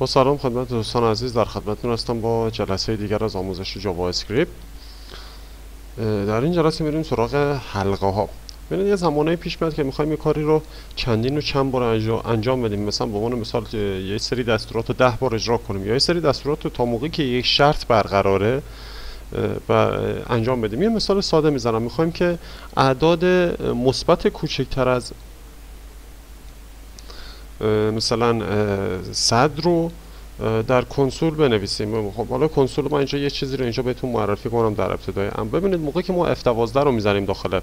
با سلام خدمت دوستان عزیز. در خدمتتون هستم با جلسه دیگر از آموزش جاوا اسکریپت. در این جلسه میریم سراغ حلقه ها ببینید یه زمانه پیش میاد که می‌خوایم یه کاری رو چندین و چند بار انجام بدیم. مثلا به عنوان مثال یه سری دستورات رو ده بار اجرا کنیم. یا یه سری دستورات رو تا موقعی که یک شرط برقراره و انجام بدیم. یه مثال ساده می‌زنم. می‌خوایم که اعداد مثبت کوچکتر از مثلا صد رو در کنسول بنویسیم. خب حالا کنسول ما اینجا یه چیزی رو اینجا بهتون معرفی کنم در ابتدای. ام ببینید موقعی که ما F12 رو می‌ذاریم داخل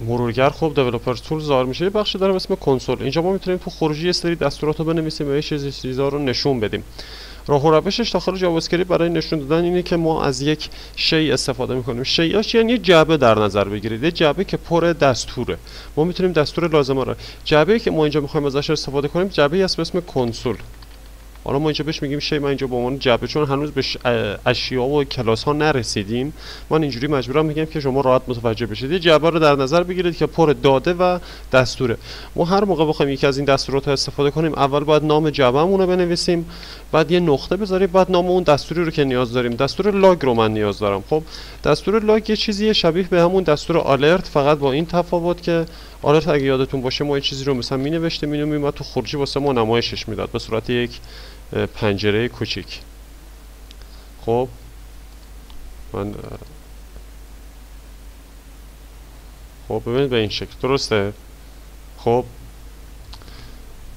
مرورگر خب developer tool ظاهر میشه. یه بخشی داره اسم کنسول. اینجا ما می‌تونیم تو خروجی یه سری دستورات رو بنویسیم و یه چیزی رو نشون بدیم. راه و روشش داخل JavaScript برای نشون دادن اینه که ما از یک شی استفاده می‌کنیم. شیاش یعنی یه جعبه در نظر بگیرید. یه جعبه که پر دستوره. ما می‌تونیم دستور لازمه رو جعبه که ما اینجا می‌خوایم ازش استفاده کنیم جعبه هست به اسم کنسول. حالا ما اینجا بهش میگیم شی من اینجا به عنوان جعبه چون هنوز به اشیا و کلاس ها نرسیدیم. من اینجوری مجبورم میگم که شما راحت متوجه بشید. یه جعبه رو در نظر بگیرید که پر داده و دستوره. ما هر موقع بخوایم یکی از این دستورات استفاده کنیم اول باید نام جعبهمون رو بنویسیم بعد یه نقطه بذاریم بعد نام اون دستوری رو که نیاز داریم. دستور لاگ رو من نیاز دارم. خب دستور لاگ یه چیزی شبیه به همون دستور آلرت فقط با این تفاوت که آلرت اگه یادتون باشه ما یه چیزی رو مثلا می اینو میومد تو خروجی واسه ما نمایشش می‌داد. به صورت یک پنجره کوچیک. خب من خب ببینید به این شکل. درسته؟ خب.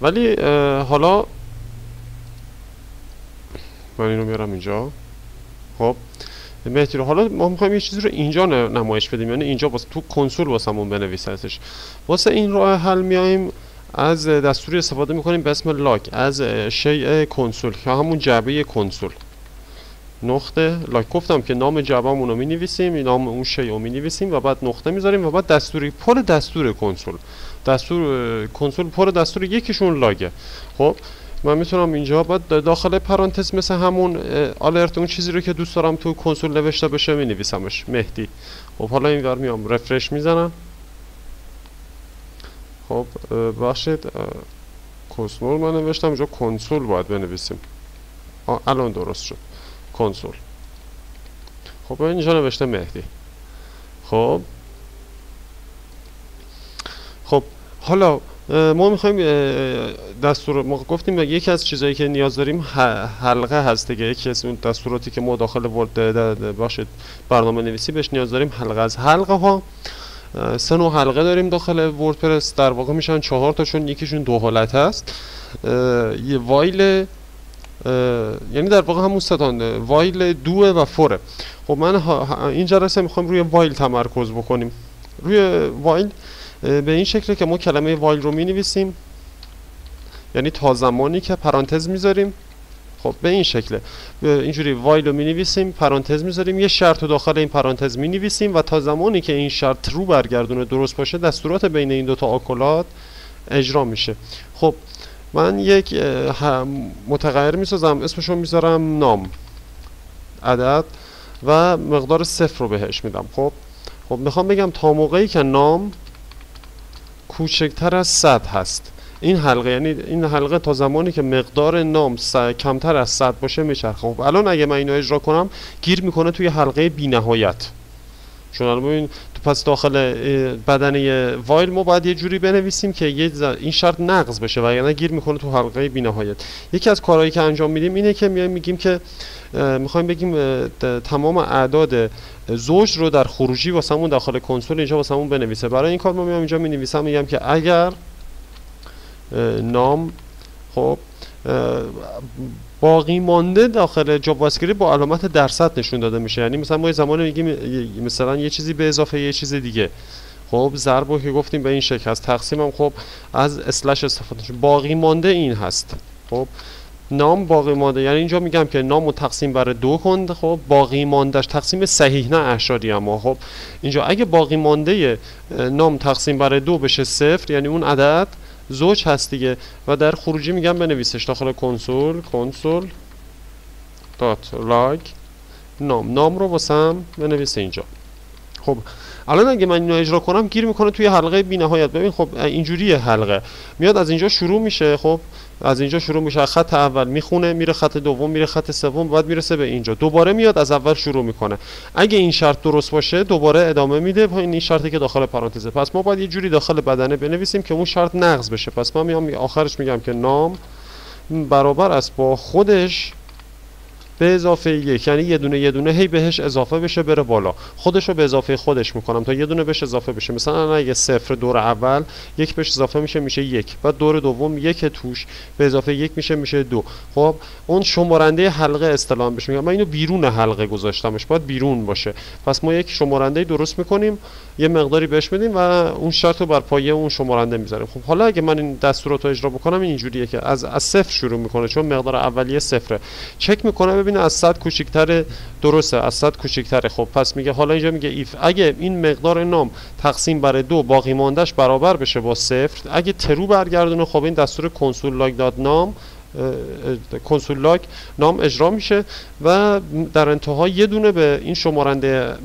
ولی حالا من اینو میارم اینجا. خب. مهدی رو حالا ما می‌خوایم یه چیزی رو اینجا نمایش بدیم. یعنی اینجا واسه تو کنسول واسمون بنویسه واسه این راه حل میایم از دستوری استفاده می‌کنیم به اسم لاک. از شیء کنسول که همون جعبه کنسول. نقطه لاک. گفتم که نام جعبهمون رو می نویسیم نام اون شیء رو می نویسیم و بعد نقطه می‌ذاریم و بعد دستوری پر دستور کنسول. دستور کنسول پر دستور یکیشون لاگه. خب من می‌تونم اینجا بعد داخل پرانتز مثل همون آلرت اون چیزی رو که دوست دارم تو کنسول نوشته بشه می نویسمش مهدی. خب حالا اینور میام. رفرش می‌زنم. خب بخشید کنسول من نوشتم اینجا کنسول باید بنویسیم. الان درست شد. کنسول. خب اینجا نوشته مهدی. خب. خب حالا ما می‌خوایم دستور ما گفتیم یکی از چیزهایی که نیاز داریم حلقه هست دیگه. یکی از دستوراتی که ما داخل ورد باشید برنامه نویسی بهش نیاز داریم حلقه از حلقه ها سه نوع حلقه داریم داخل وردپرس. در واقع میشن چهار تا چون یکیشون دو حالت هست. یه وایل یعنی در واقع همون ستان وایل دوه و فوره. خب من این جلسه می‌خوام روی وایل تمرکز بکنیم. روی وایل به این شکله که ما کلمه وایل رو می نویسیم یعنی تا زمانی که پرانتز می‌ذاریم. خب به این شکله اینجوری وایل رو می نویسیم پرانتز می‌ذاریم یه شرط رو داخل این پرانتز می نویسیم و تا زمانی که این شرط رو برگردونه درست باشه دستورات بین این دوتا آکولات اجرا میشه. خب من یک متغیر می‌سازم اسمشو می‌ذارم نام عدد و مقدار صفر رو بهش میدم. خب خب می‌خوام بگم تا موقعی که نام کوچکتر از 100 هست. این حلقه یعنی این حلقه تا زمانی که مقدار نام کمتر از 100 باشه میچرخه. خب الان اگه من اینو اجرا کنم گیر می‌کنه توی حلقه بینهایت. چون الان ببین پس داخل بدنه وایل ما باید یه جوری بنویسیم که یه این شرط نقض بشه و یعنی گیر می‌کنه تو حلقه بینهایت. یکی از کارهایی که انجام میدیم اینه که میایم میگیم که می‌خوایم بگیم تمام اعداد زوج رو در خروجی واسمون داخل کنسول اینجا واسمون بنویسه. برای این کار ما میام اینجا می نویسم میگم که اگر num خب باقی مانده داخل JavaScript با علامت درصد نشون داده میشه. یعنی مثلا ما یه زمانی میگیم مثلا یه چیزی به اضافه یه چیز دیگه. خب ضرب که گفتیم به این شکل هست. تقسیم هم خب از اسلش استفاده شد باقی مانده این هست. خب نام باقی مانده. یعنی اینجا میگم که نامو تقسیم بر دو کند. خب باقی ماندهش تقسیم صحیح نه اعشاری اما. خب اینجا اگه باقی مانده نام تقسیم بر دو بشه صفر یعنی اون عدد زوج هست دیگه. و در خروجی میگم بنویسش. داخل کنسول کنسول دات لاگ نام. نام رو واسم بنویسه اینجا. خب الان اگه من اینو اجرا کنم گیر می‌کنه توی حلقه بی نهایت ببین خب اینجوریه حلقه. میاد از اینجا شروع میشه. خب از اینجا شروع میشه خط اول می‌خونه میره خط دوم میره خط سوم بعد می‌رسه به اینجا. دوباره میاد از اول شروع می‌کنه. اگه این شرط درست باشه دوباره ادامه میده این شرطی که داخل پرانتزه. پس ما باید یه جوری داخل بدنه بنویسیم که اون شرط نقض بشه. پس من میام آخرش میگم که نام برابر است با خودش به اضافه یک یعنی یه دونه یه دونه هی بهش اضافه بشه بره بالا. خودش رو به اضافه خودش می‌کنم تا یه دونه بهش اضافه بشه. مثلا اگه صفر دور اول یک بهش اضافه میشه میشه یک. بعد دور دوم یک توش به اضافه یک میشه میشه دو. خب اون شمارنده حلقه استلام بشه میگم. من اینو بیرون حلقه گذاشتمش. باید بیرون باشه. پس ما یک شمارنده درست می‌کنیم. یه مقداری بهش بدیم و اون شرط رو بر پایه اون شمارنده می‌ذاریم. خب حالا اگه من این دستورات رو اجرا بکنم اینجوریه که از از صفر شروع می‌کنه چون مقدار اولیه صفره. چک می‌کنه ببینه از 100 کوچیک‌تر درسته از 100 کوچیک‌تره خب پس میگه حالا اینجا میگه if اگه این مقدار num تقسیم بر دو باقی ماندهش برابر بشه با صفر اگه true برگردونه خب این دستور console.log داد num console.log num اجرا میشه و در انتها یه دونه به این شمارنده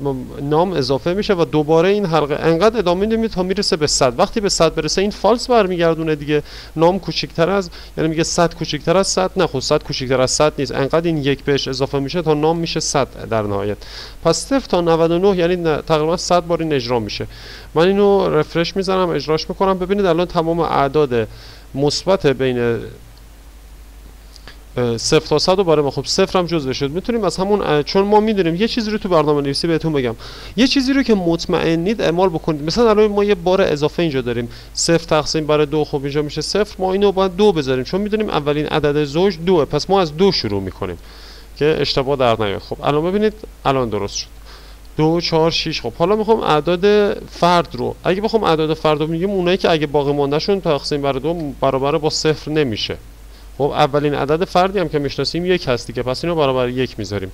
num اضافه میشه و دوباره این حلقه انقدر ادامه میده تا می‌رسه به 100 وقتی به 100 برسه این false برمیگردونه دیگه. نام کوچیکتر از یعنی میگه 100 کوچیکتر از 100 نه خب 100 کوچیکتر از 100 نیست. انقدر این یک بهش اضافه میشه تا نام میشه 100 در نهایت. پس 0 تا 99 یعنی تقریبا 100 بار این اجرا میشه. من اینو رفرش می‌زنم اجراش می‌کنم. ببینید الان تمام اعداد مثبت بین صفر تا صد رو برای ما. خب صفر هم جزو شد. می‌تونیم از همون چون ما می‌دونیم یه چیزی رو تو برنامه نویسی بهتون بگم. یه چیزی رو که مطمئنید اعمال بکنید. مثلا الان ما یه بار اضافه اینجا داریم. صفر تقسیم بر دو خب اینجا میشه صفر. ما اینو باید دو بذاریم. چون می‌دونیم اولین عدد زوج دوه. پس ما از دو شروع می‌کنیم که اشتباه در نیاد. خب الان ببینید الان درست شد. دو چهار شیش خب حالا می‌خوام اعداد فرد رو اگه بخوام اعداد فرد رو میگیم اونایی که اگه باقی مانده شون تقسیم بر دو برابر با صفر نمیشه. خب اولین عدد فردی هم که می‌شناسیم یک هستی که پس اینو برابر یک می‌ذاریم.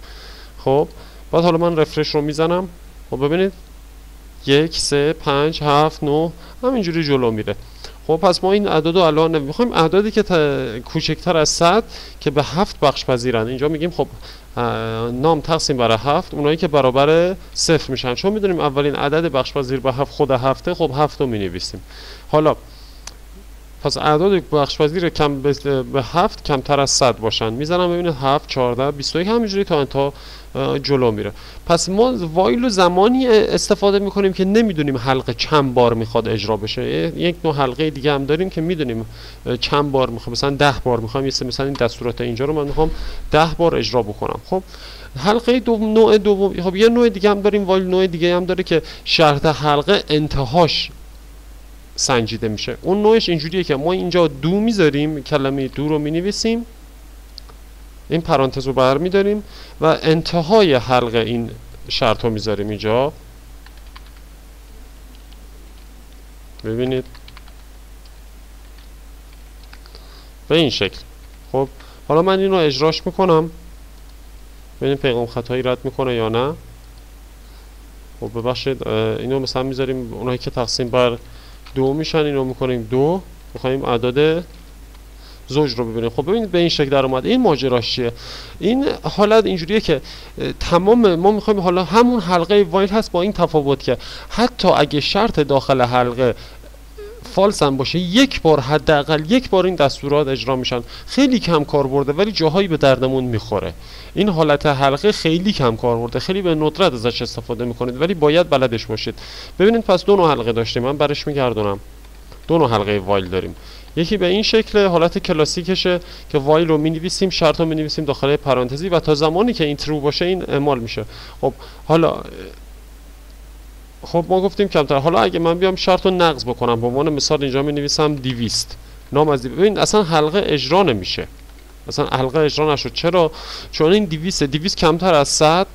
خب بعد حالا من رفرش رو می‌زنم. خب ببینید. یک سه پنج هفت نو همینجوری جلو میره. خب پس ما این اعداد رو الان می‌خوایم اعدادی که کوچکتر از 100 که به هفت بخش پذیرن. اینجا میگیم خب نام تقسیم برای هفت. اونایی که برابر صفر میشن. چون می‌دونیم اولین عدد بخش پذیر به هفت خود هفته خب هفت رو می‌نویسیم. حالا پس اعداد بخشپذیر کم به هفت کمتر از 100 باشن. می‌زنم ببینید 7 14 21 همینجوری تا انتها جلو میره. پس ما وایل زمانی استفاده می‌کنیم که نمی‌دونیم حلقه چند بار می‌خواد اجرا بشه. یک نوع حلقه دیگه هم داریم که می‌دونیم چند بار می‌خوام. مثلا 10 بار می‌خوام. مثلا این دستورات اینجا رو من می‌خوام 10 بار اجرا بکنم. خب حلقه دوم نوع دوم خب یه نوع دیگه هم داریم. وایل نوع دیگه هم داره که شرط حلقه انتهاش سنجیده میشه. اون نوعش اینجوریه که ما اینجا دو می‌ذاریم کلمه دو رو می‌نویسیم این پرانتز رو برمیداریم و انتهای حلقه این شرط رو می‌ذاریم اینجا. ببینید. به این شکل. خب حالا من این رو اجراش می‌کنم. ببینید پیغام خطایی رد می‌کنه یا نه. خب ببخشید اینو مثلا می‌ذاریم اونایی که تقسیم بر دو میشن اینو می‌کنیم دو. می‌خوایم اعداد زوج رو ببینیم. خب ببینید به این شکل در اومد. این ماجراش چیه؟ این حالت اینجوریه که تمام ما می‌خوایم حالا همون حلقه وایل هست با این تفاوت که حتی اگه شرط داخل حلقه فالس هم باشه یک بار حداقل یک بار این دستورات اجرا میشن. خیلی کم کار برده ولی جاهایی به دردمون می‌خوره. این حالت حلقه خیلی کم کار برده. خیلی به ندرت ازش استفاده می‌کنید ولی باید بلدش باشید. ببینید پس دو نوع حلقه داشتیم. من برش میگردونم. دو نوع حلقه وایل داریم. یکی به این شکل حالت کلاسیکشه که وایل رو می‌نویسیم شرط رو می‌نویسیم داخل پرانتزی و تا زمانی که این ترو باشه این اعمال میشه. خب حالا خب ما گفتیم کمتر. حالا اگه من بیام شرط رو نقض بکنم به عنوان مثال اینجا می نویسم دیویست. نام از دیویست ببین اصلا حلقه اجرا نمیشه. اصلا حلقه اجرا نشد. چرا؟ چون این دیویست دیویست کمتر از 100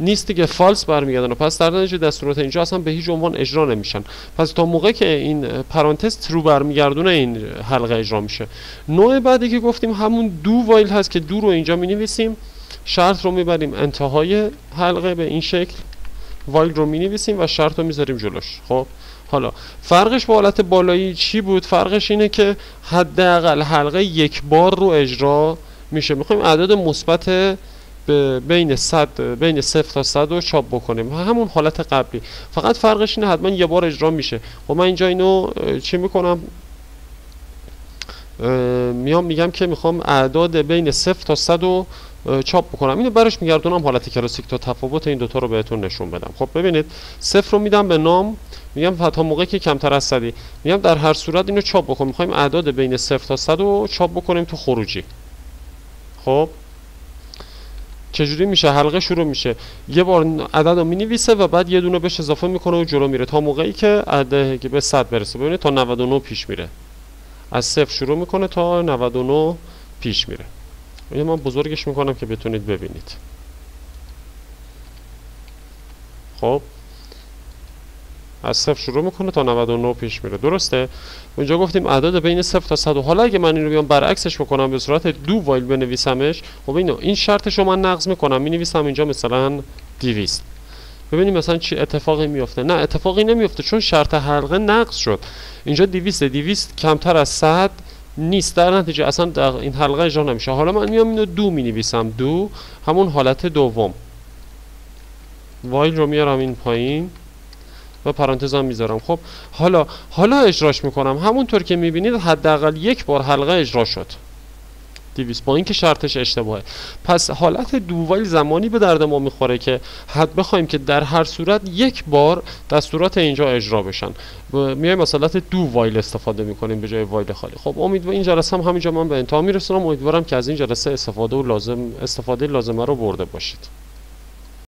نیست دیگه. فالس برمیگردن و پس در نتیجه دستورات اینجا اصلا به هیچ عنوان اجرا نمیشن. پس تا موقع که این پرانتز ترو برمیگردونه این حلقه اجرا میشه. نوع بعدی که گفتیم همون دو وایل هست که دو رو اینجا می نویسیم شرط رو می‌بریم انتهای حلقه به این شکل. وایل رو می نویسیم و شرط رو می‌ذاریم جلوش. خب؟ حالا فرقش با حالت بالایی چی بود؟ فرقش اینه که حداقل حلقه یک بار رو اجرا میشه. می‌خوایم اعداد مثبت بین 100 بین 0 تا 100 رو چاپ بکنیم. همون حالت قبلی. فقط فرقش اینه حتما یه بار اجرا میشه. خب من اینجا اینو چی می‌کنم؟ میام میگم که می‌خوام اعداد بین 0 تا 100 رو چاپ بکنم. اینو برش میگردونم. حالت کلاسیک تا تفاوت این دوتا رو بهتون نشون بدم. خب ببینید صفر رو میدم به نام. میگم تا موقعی که کمتر از صدی. میگم در هر صورت اینو چاپ بکنیم می‌خوایم اعداد بین 0 تا 100 رو چاپ بکنیم تو خروجی. خب؟ چجوری میشه؟ حلقه شروع میشه. یه بار عدد رو می‌نویسه و بعد یه دونه بهش اضافه می‌کنه و جلو میره. تا موقعی که عدد به 100 برسه. ببینید تا 99 پیش میره. از صفر شروع می‌کنه تا 99 پیش میره. اینو من بزرگش می‌کنم که بتونید ببینید. خب. از صفر شروع می‌کنه تا 99 پیش میره. درسته؟ اونجا گفتیم اعداد بین صفر تا 100 حالا اگه من این رو بیام برعکسش بکنم به صورت دو وایل بنویسمش خب اینو این شرطش رو من نقض می‌کنم. می‌نویسم اینجا مثلا 200 ببینیم مثلا چی اتفاقی میفته نه اتفاقی نمیفته چون شرط حلقه نقض شد. اینجا 200 200 کمتر از 100 نیست. در نتیجه اصلا در این حلقه اجرا نمیشه. حالا من میام اینو دو می نویسم دو. همون حالت دوم. وایل رو میارم این پایین و پرانتزم می‌ذارم. خب حالا حالا اجراش می‌کنم. همونطور که می‌بینید حداقل یک بار حلقه اجرا شد. 200 با اینکه شرطش اشتباهه. پس حالت دووایل زمانی به درد ما می‌خوره که حد بخوایم که در هر صورت یک بار دستورات اینجا اجرا بشن. میایم از حالت دو وایل استفاده می‌کنیم به جای وایل خالی. خب امید این جلسه هم همینجا من به انتها میرسونم. امیدوارم که از این جلسه استفاده و لازم استفاده لازمه رو برده باشید.